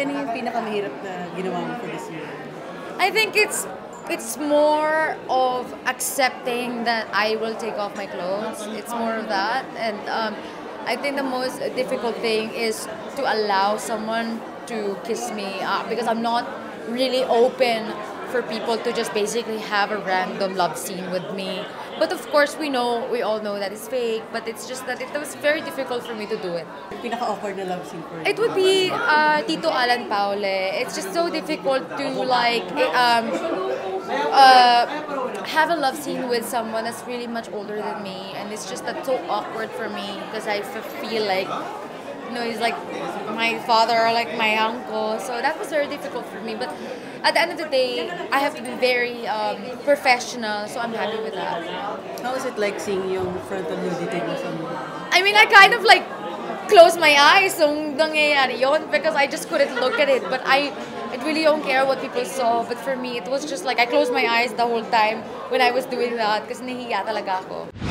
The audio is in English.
ano yung pinakamahirap na ginawa mo for this year? I think it's it's more of accepting that I will take off my clothes. It's more of that, and um, I think the most difficult thing is to allow someone to kiss me uh, because I'm not really open for people to just basically have a random love scene with me. But of course, we know, we all know that it's fake. But it's just that it was very difficult for me to do it. Pinaka-awkward na love scene for? It would be uh, Tito Allan Paule. It's just so difficult to like um, uh, have a love scene with someone that's really much older than me, and it's just that so awkward for me because I feel like you know he's like my father or like my uncle. So that was very difficult for me. But at the end of the day, I have to be very um, professional. So I'm happy with that. How was it like seeing yung frontal nudity mo sa movie? I mean, I kind of like closed my eyes nung nangyayari yun because I just couldn't look at it. But I, I really don't care what people saw. But for me, it was just like I closed my eyes the whole time when I was doing that because nahiya talaga ako.